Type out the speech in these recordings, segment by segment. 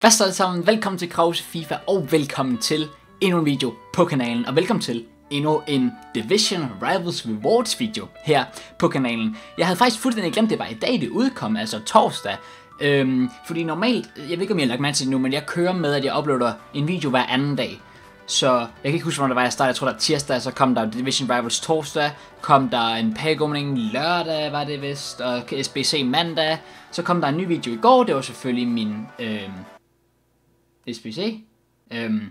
Hvad så sammen? Velkommen til Krause FIFA, og velkommen til endnu en video på kanalen, og velkommen til endnu en Division Rivals Rewards video her på kanalen. Jeg havde faktisk fuldstændig glemt, det var i dag, det udkom, altså torsdag. Øhm, fordi normalt, jeg ved ikke om jeg har lagt mærke til det nu, men jeg kører med, at jeg uploader en video hver anden dag. Så jeg kan ikke huske, hvornår det var, jeg startede. Jeg tror, der var tirsdag, så kom der Division Rivals torsdag. Kom der en pack-opening lørdag, var det vist, og SBC mandag. Så kom der en ny video i går. Det var selvfølgelig min øhm, SBC. Øhm,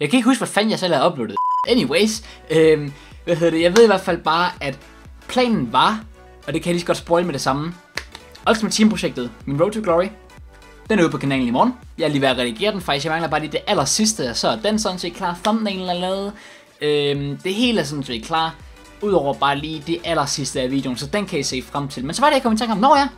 jeg kan ikke huske, hvad fanden jeg selv havde uploadet. Anyways, øhm, hvad hedder det? Jeg ved i hvert fald bare, at planen var, og det kan jeg lige så godt spoil med det samme. Ultimate Team-projektet, min Road to Glory, den er ude på kanalen i morgen. Jeg er lige ved at redigere den faktisk. Jeg mangler bare lige det aller sidste, så er den sådan set klar. Thumbnailen er lavet. Øhm, det hele er sådan set klar. Udover bare lige det aller sidste af videoen, så den kan I se frem til. Men så var det, jeg kom i tanke om, Nå ja,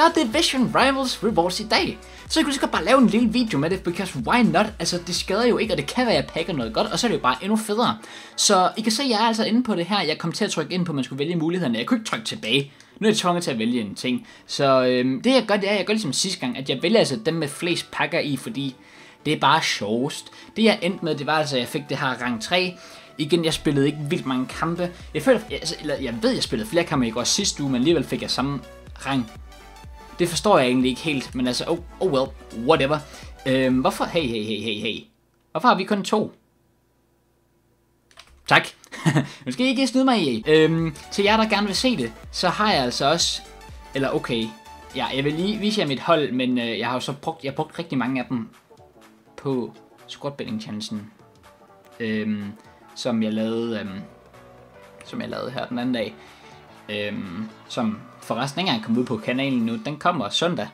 der er Division Rivals Rewards i dag. Så jeg kunne lige godt bare lave en lille video med det, because why not? Altså, det skader jo ikke, og det kan være, at jeg pakker noget godt, og så er det jo bare endnu federe. Så I kan se, at jeg er altså inde på det her. Jeg kom til at trykke ind på, at man skulle vælge mulighederne. Jeg kunne ikke trykke tilbage. Nu er jeg tvunget til at vælge en ting. Så øhm, det jeg gør, det er, at jeg gør ligesom sidste gang, at jeg vælger altså dem med flest pakker i, fordi det er bare sjovest. Det jeg endte med, det var altså, at jeg fik det her rang 3. Igen, jeg spillede ikke vildt mange kampe. Jeg, føler, altså, eller, jeg ved, jeg spillede flere kampe i går sidste uge, men alligevel fik jeg samme rang det forstår jeg egentlig ikke helt, men altså, oh, oh well, whatever. Øhm, hvorfor, hey, hey, hey, hey, hey. Hvorfor har vi kun to? Tak. nu skal I ikke snyde mig i. Øhm, til jer, der gerne vil se det, så har jeg altså også, eller okay, ja, jeg vil lige vise jer mit hold, men øh, jeg har jo så brugt, jeg har brugt rigtig mange af dem på squad building chancen, øhm, som jeg lavede, øhm, som jeg lavede her den anden dag, øhm, som forresten ikke engang kommet ud på kanalen nu. Den kommer søndag.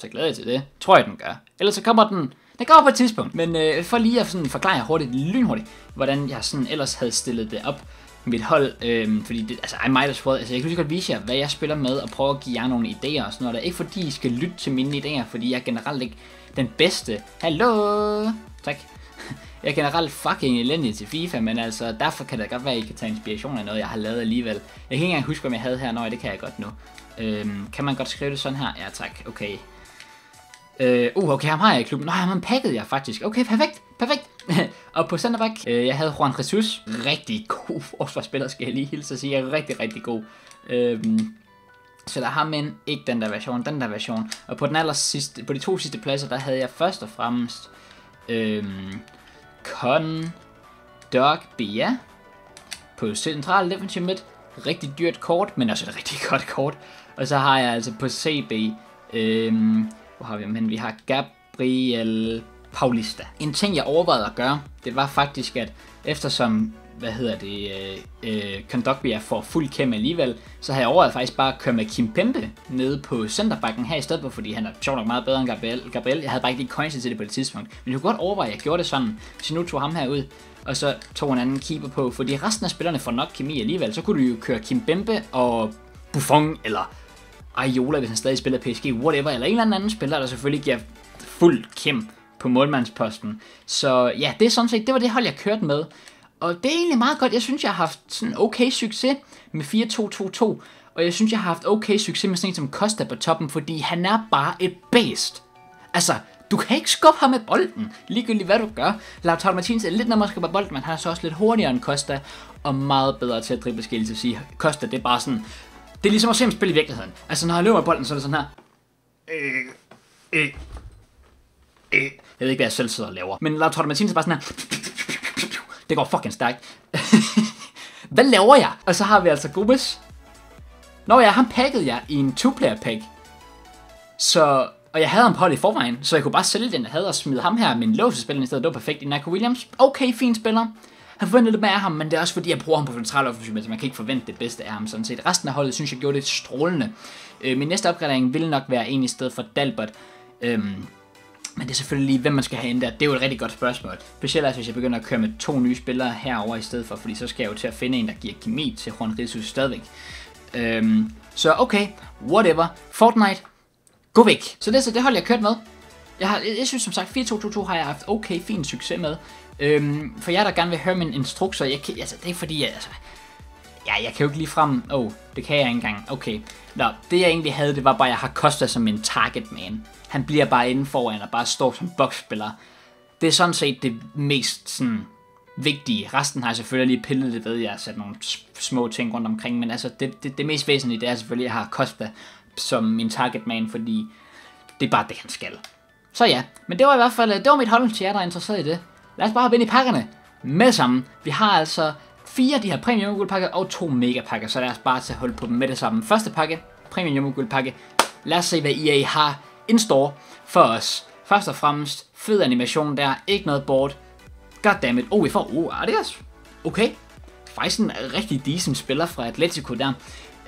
Så glæder jeg til det. Tror jeg, den gør. Ellers så kommer den... Den kommer på et tidspunkt. Men øh, for lige at sådan forklare hurtigt, lynhurtigt, hvordan jeg sådan ellers havde stillet det op mit hold, øh, fordi det, altså, I might as well, altså jeg kan lige godt vise jer, hvad jeg spiller med, og prøve at give jer nogle idéer og sådan noget. Det er ikke fordi, I skal lytte til mine idéer, fordi jeg er generelt ikke den bedste. Hallo! Tak. Jeg er generelt fucking elendig til FIFA, men altså, derfor kan det godt være, at I kan tage inspiration af noget, jeg har lavet alligevel. Jeg kan ikke engang huske, om jeg havde her. Nå, det kan jeg godt nu. Øhm, kan man godt skrive det sådan her? Ja, tak. Okay. Øh, uh, okay, ham har jeg i klubben. Nå, ham pakkede jeg faktisk. Okay, perfekt. Perfekt. og på centerback, øh, jeg havde Juan Jesus. Rigtig god forsvarsspiller, skal jeg lige hilse at sige. Jeg er rigtig, rigtig god. Øhm, så der har men ikke den der version, den der version. Og på den aller sidste, på de to sidste pladser, der havde jeg først og fremmest øhm, Con Dog Bia på central defensive midt. Rigtig dyrt kort, men også et rigtig godt kort. Og så har jeg altså på CB, øhm, hvor har vi ham? Vi har Gabriel Paulista. En ting, jeg overvejede at gøre, det var faktisk, at eftersom hvad hedder det, øh, øh, Kondogbia får fuld kæm alligevel, så har jeg overvejet faktisk bare at køre med Kim Pembe nede på centerbacken her i stedet for, fordi han er sjovt nok meget bedre end Gabriel. Gabriel. Jeg havde bare ikke lige coins til det på det tidspunkt, men jeg kunne godt overveje, at jeg gjorde det sådan, så nu tog ham her ud, og så tog en anden keeper på, fordi resten af spillerne får nok kemi alligevel, så kunne du jo køre Kim Pembe og Buffon, eller Ayola, hvis han stadig spiller PSG, whatever, eller en eller anden spiller, der selvfølgelig giver fuld kæm på målmandsposten. Så ja, det er sådan set, det var det hold, jeg kørte med. Og det er egentlig meget godt. Jeg synes, jeg har haft sådan okay succes med 4-2-2-2. Og jeg synes, jeg har haft okay succes med sådan en som Costa på toppen, fordi han er bare et based. Altså, du kan ikke skubbe ham med bolden, ligegyldigt hvad du gør. Lautaro Martinez er lidt nemmere at skubbe bolden, men han er så også lidt hurtigere end Costa, og meget bedre til at drible skille til at sige. Costa, det er bare sådan, det er ligesom at se ham spille i virkeligheden. Altså, når han løber bolden, så er det sådan her. Øh, øh, øh. Jeg ved ikke, hvad jeg selv sidder og laver. Men Lautaro Martinez er bare sådan her det går fucking stærkt. Hvad laver jeg? Og så har vi altså Gomez. Nå ja, han pakkede jeg i en two-player pack. Så, og jeg havde ham på hold i forvejen, så jeg kunne bare sælge den, jeg havde, og smide ham her med en låsespiller i stedet. Det var perfekt. i Nico Williams, okay, fin spiller. Han forventede lidt mere af ham, men det er også fordi, jeg bruger ham på central offensiv, så man kan ikke forvente det bedste af ham sådan set. Resten af holdet synes jeg gjorde det strålende. Øh, min næste opgradering ville nok være en i stedet for Dalbert. Øhm, men det er selvfølgelig lige, hvem man skal have ind der. Det er jo et rigtig godt spørgsmål. Specielt altså, hvis jeg begynder at køre med to nye spillere herover i stedet for, fordi så skal jeg jo til at finde en, der giver kemi til Juan Jesus stadigvæk. Øhm, så okay, whatever. Fortnite, gå væk. Så det så det hold, jeg kørt med. Jeg, har, jeg, jeg synes som sagt, 4-2-2-2 har jeg haft okay, fin succes med. Øhm, for jer, der gerne vil høre min instrukser, jeg kan, altså, det er fordi, jeg, altså, Ja, jeg kan jo ikke lige frem... Åh, oh, det kan jeg ikke engang. Okay. Nå, det jeg egentlig havde, det var bare, at jeg har Costa som en target man. Han bliver bare inden foran og bare står som boksspiller. Det er sådan set det mest sådan vigtige. Resten har jeg selvfølgelig lige pillet lidt ved. Jeg har sat nogle små ting rundt omkring, men altså det, det, det mest væsentlige, det er selvfølgelig, at jeg har Costa som min target man, fordi det er bare det, han skal. Så ja, men det var i hvert fald, øh, det var mit hold til jer, der er interesseret i det. Lad os bare hoppe ind i pakkerne med sammen. Vi har altså fire af de her premium guldpakker og to mega pakker, så lad os bare tage hold på dem med det samme. Første pakke, premium guldpakke. Lad os se, hvad EA har in store for os. Først og fremmest, fed animation der, ikke noget board. Goddammit. Oh, vi får, oh, Adidas. Okay. Faktisk en rigtig decent spiller fra Atletico der.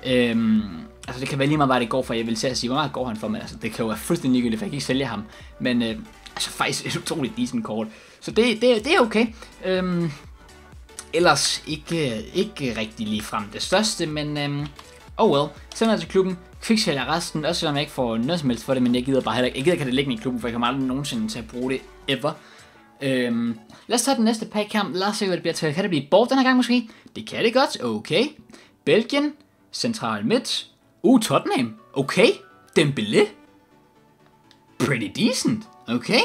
Øhm, altså det kan være lige meget, hvad det går for. Jeg vil sige, hvor meget går han for, men altså, det kan jo være fuldstændig ligegyldigt, for jeg kan ikke sælge ham. Men øh, altså faktisk et utroligt decent kort. Så det, det, det er okay. Øhm, ellers ikke, ikke rigtig lige frem det største, men øhm, oh well. Sender til klubben, kviksælger resten, også selvom jeg ikke får noget som helst for det, men jeg gider bare heller ikke, jeg gider ikke det liggende i klubben, for jeg kommer aldrig nogensinde til at bruge det ever. Øhm, lad os tage den næste pack her. Lad os se, hvad det bliver til. Kan det blive bort den her gang måske? Det kan det godt. Okay. Belgien. Central Midt. Uh, Tottenham. Okay. Dembélé. Pretty decent. Okay.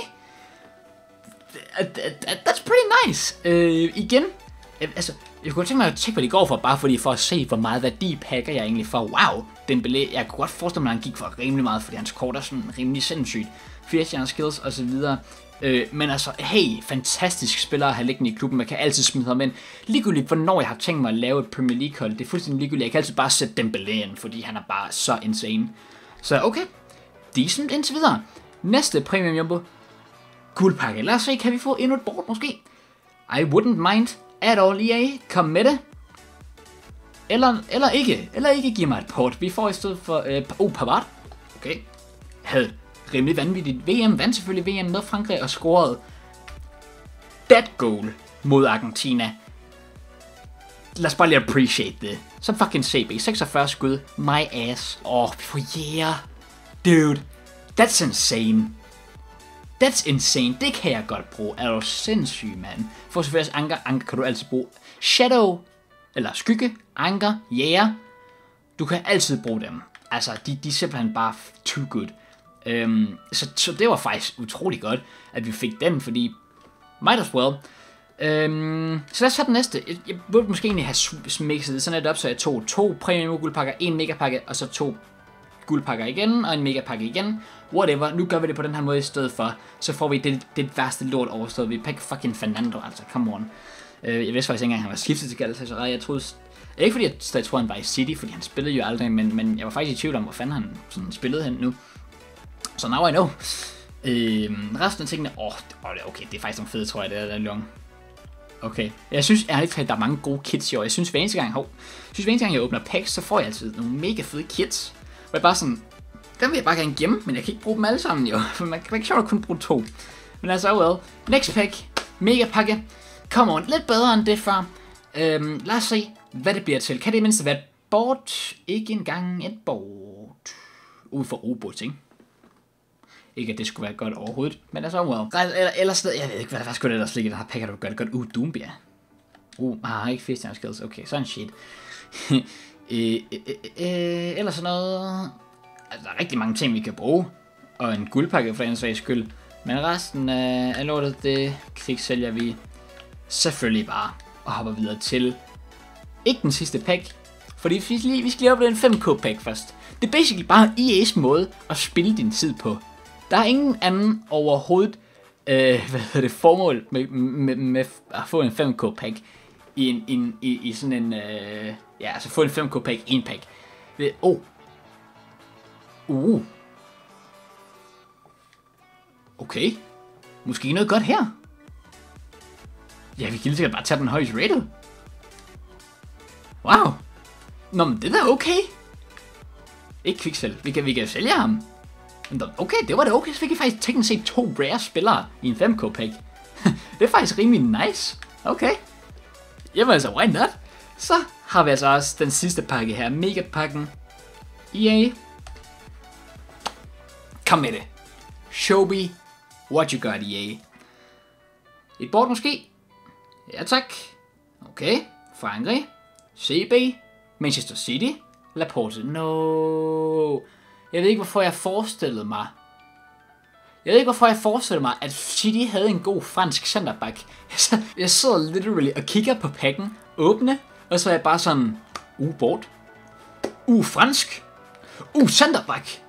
That's pretty nice. Øh, igen. Altså, jeg kunne tænke mig at tjekke, hvad de går for, bare fordi for at se, hvor meget værdi pakker jeg egentlig for. Wow, Dembélé. Jeg kunne godt forestille mig, at han gik for rimelig meget, fordi hans kort er sådan rimelig sindssygt. 80 skills og så videre. Øh, men altså, hey, fantastisk spiller at have liggende i klubben. Man kan altid smide ham ind. Ligegyldigt, hvornår jeg har tænkt mig at lave et Premier League hold, det er fuldstændig ligegyldigt. Jeg kan altid bare sætte Dembélé ind, fordi han er bare så insane. Så okay, decent indtil videre. Næste premium jumbo. Guldpakke. Lad os se, kan vi få endnu et board måske? I wouldn't mind at all EA. Kom med det. Eller, eller ikke. Eller ikke give mig et port. Vi får i stedet for... Øh, oh, Pavard. Okay. Havde rimelig vanvittigt. VM vandt selvfølgelig VM med Frankrig og scorede that goal mod Argentina. Lad os bare lige appreciate det. Så fucking CB. 46 skud. My ass. Åh, oh, for yeah. Dude. That's insane. That's insane. Det kan jeg godt bruge. Er du sindssyg, mand? For selvfølgelig anker. Anker kan du altid bruge. Shadow. Eller skygge. Anker. Yeah. Du kan altid bruge dem. Altså, de, de er simpelthen bare too good. Øhm, så, så det var faktisk utrolig godt, at vi fik den, fordi might as well. Øhm, så lad os tage den næste. Jeg, jeg burde måske egentlig have mixet det sådan lidt op, så jeg tog to premium guldpakker, en megapakke, og så to guldpakker igen, og en megapakke igen. Whatever, nu gør vi det på den her måde i stedet for, så får vi det, det værste lort overstået. Vi pakker fucking Fernando, altså, come on. Øh, jeg vidste faktisk ikke engang, at han var skiftet til Galatasaray. Jeg troede, ikke fordi jeg, stadig troede, han var i City, fordi han spillede jo aldrig, men, men jeg var faktisk i tvivl om, hvor fanden han sådan spillede hen nu. Så now I know. Øh, resten af tingene, åh, oh, okay, det er faktisk nogle fede, tror jeg, det er, der long. Okay, jeg synes ærligt talt, der er mange gode kits i år. Jeg synes hver eneste gang, hov, jeg synes hver eneste gang, jeg åbner packs, så får jeg altid nogle mega fede kits. Hvor jeg bare sådan, dem vil jeg bare gerne gemme, men jeg kan ikke bruge dem alle sammen jo. For man kan ikke sjovt at kun bruge to. Men altså, oh well. Next pack, mega pakke. Come on, lidt bedre end det før. Øhm, lad os se, hvad det bliver til. Kan det mindst være et board? Ikke engang et board. Ud for robot, ikke? Ikke at det skulle være godt overhovedet, men altså, oh well. Eller, ellers, jeg ved ikke, hvad, hvad skulle det ellers ligge, der har pakker, du gør det godt. Uh, Doombia. Uh, har ikke fisk skills. Okay, sådan shit. øh, øh, øh, øh, ellers sådan noget... Altså, der er rigtig mange ting, vi kan bruge. Og en guldpakke for en sags skyld. Men resten af, af lortet, det sælger vi selvfølgelig bare. Og hopper videre til... Ikke den sidste pack. Fordi vi skal lige, vi skal lige op den 5k pack først. Det er basically bare EA's måde at spille din tid på. Der er ingen anden overhovedet øh, hvad hedder det, formål med, med, med at få en 5K pack i, en, en, i, i sådan en, øh, ja, altså få en 5K pack en pack. Det, oh. Uh. Okay. Måske noget godt her. Ja, vi kan lige sikkert bare tage den højeste rated. Wow. Nå, men det er okay. Ikke kviksel. Vi kan, vi kan sælge ham. Okay, det var det okay. Så fik jeg faktisk teknisk set to rare spillere i en 5k pack. det er faktisk rimelig nice. Okay. Jamen altså, why not? Så har vi altså også den sidste pakke her. Megapakken. EA. Kom med det. Show me what you got, EA. Et bord måske? Ja tak. Okay. Frankrig. CB. Manchester City, Laporte. No. Jeg ved ikke, hvorfor jeg forestillede mig. Jeg ved ikke, hvorfor jeg forestiller mig, at City havde en god fransk centerback. Jeg sidder literally og kigger på pakken, åbne, og så er jeg bare sådan, uh, bort. Uh, fransk. Uh, centerback.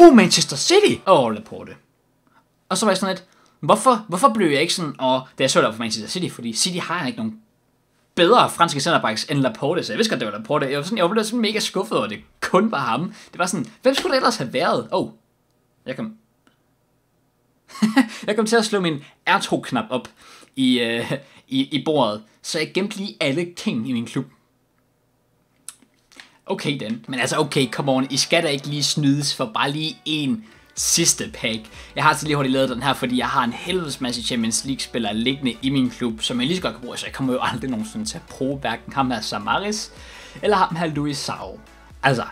Uh, Manchester City. Og oh, Laporte. Og så var jeg sådan lidt, hvorfor, hvorfor blev jeg ikke sådan, og da jeg så der for Manchester City, fordi City har ikke nogen bedre franske centerbacks end Laporte, så jeg vidste godt, det var Laporte. Jeg var, sådan, jeg blev sådan mega skuffet over, at det kun var ham. Det var sådan, hvem skulle det ellers have været? Oh, jeg kan jeg kom til at slå min R2-knap op i, øh, i, i bordet, så jeg gemte lige alle ting i min klub. Okay den, men altså okay, come on, I skal da ikke lige snydes for bare lige en sidste pack. Jeg har altså lige hurtigt lavet den her, fordi jeg har en helvedes masse Champions League spillere liggende i min klub, som jeg lige så godt kan bruge, så jeg kommer jo aldrig nogensinde til at bruge hverken ham her Samaris, eller ham her Luis Sau. Altså,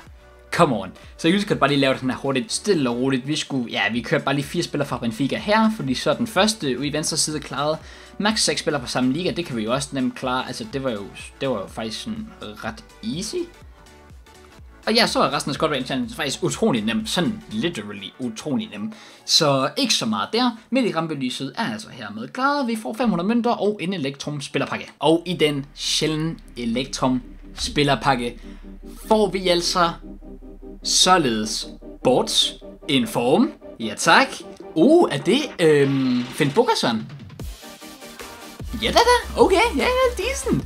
come on. Så jeg kan bare lige lave den her hurtigt, stille og roligt. Vi skulle, ja, vi kørte bare lige fire spillere fra Benfica her, fordi så den første i venstre side klaret. Max 6 spillere fra samme liga, det kan vi jo også nemt klare. Altså, det var jo, det var jo faktisk sådan ret easy. Og ja, så er resten af Squad faktisk utrolig nem. Sådan literally utrolig nem. Så ikke så meget der. Midt i rampelyset er altså hermed klaret. Vi får 500 mønter og en Elektrum spillerpakke. Og i den sjældne Elektrum spillerpakke får vi altså således Bort. en form, ja tak. Uh, er det øhm, Finn Bogerson? Ja da da, okay, ja, ja, decent.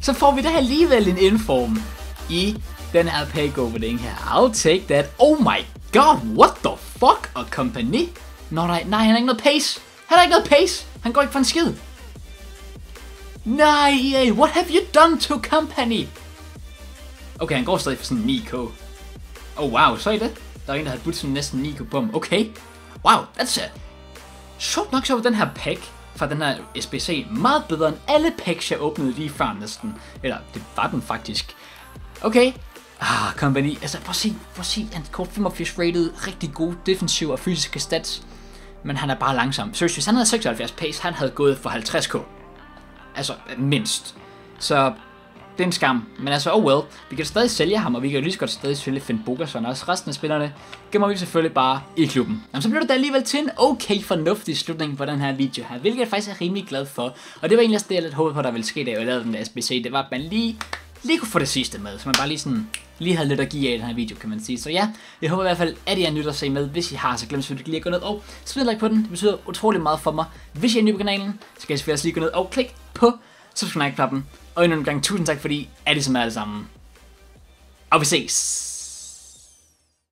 Så får vi da alligevel en inform i den her pack opening her. I'll take that. Oh my god, what the fuck? Og company? Nå nej, nej, han har ikke noget pace. Han har ikke noget pace. Han går ikke for en skid. Nej, EA, what have you done to company? Okay, han går stadig for sådan 9k. Oh wow, så I det? Der er en, der har budt sådan næsten 9 på ham. Okay. Wow, that's a... Sjovt nok så var den her pack fra den her SBC meget bedre end alle packs, jeg åbnede lige før næsten. Eller, det var den faktisk. Okay, Ah, Company. Altså, prøv at se, prøv at se. Han kort 85 rated, rigtig god defensiv og fysiske stats. Men han er bare langsom. Seriøst, hvis han havde 76 pace, han havde gået for 50k. Altså, mindst. Så det er en skam. Men altså, oh well. Vi kan stadig sælge ham, og vi kan jo lige så godt stadig sælge Finn Bogerson. Også resten af spillerne gemmer vi selvfølgelig bare i klubben. Jamen, så bliver det da alligevel til en okay fornuftig slutning på den her video her. Hvilket jeg faktisk er rimelig glad for. Og det var egentlig også det, jeg lidt håbede på, der ville ske, da jeg lavede den der SBC. Det var, at man lige lige kunne få det sidste med, så man bare lige sådan lige havde lidt at give af i den her video, kan man sige. Så ja, jeg håber i hvert fald, at I er nyt at se med. Hvis I har, så glem selvfølgelig lige at gå ned og smid like på den. Det betyder utrolig meget for mig. Hvis I er ny på kanalen, så kan I selvfølgelig også lige gå ned og klikke på subscribe-knappen. Og endnu en gang tusind tak, fordi er det som er alle sammen. Og vi ses!